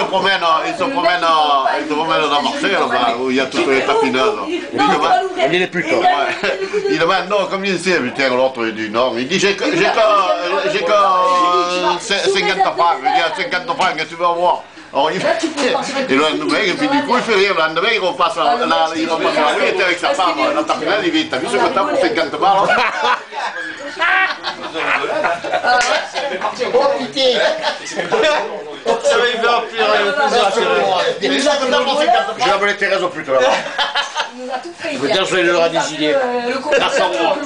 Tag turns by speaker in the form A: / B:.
A: se promène, il se promène, il se promène dans Marseille, là-bas, où il y a toutes les tapineuses. Il demande,
B: Il est plus tôt.
A: il demande, non, combien c'est, putain, l'autre il dit non. Il dit, j'ai que, j'ai que, j'ai que euh, 50 francs. Il dit, 50 francs, que tu veux avoir alors, il fait, et le lendemain, et puis du coup, il fait rire. Le lendemain, il repasse la, la, il repasse la rue, il était avec sa femme, la tapinelle, il dit, t'as vu ce que t'as pour 50 balles
C: Oh putain
A: t'as pour 50
B: Je vais appeler Thérèse au plus tôt là-bas.
D: Il nous a tout fait.
B: Je veux dire, je vais.
D: Le
B: moi.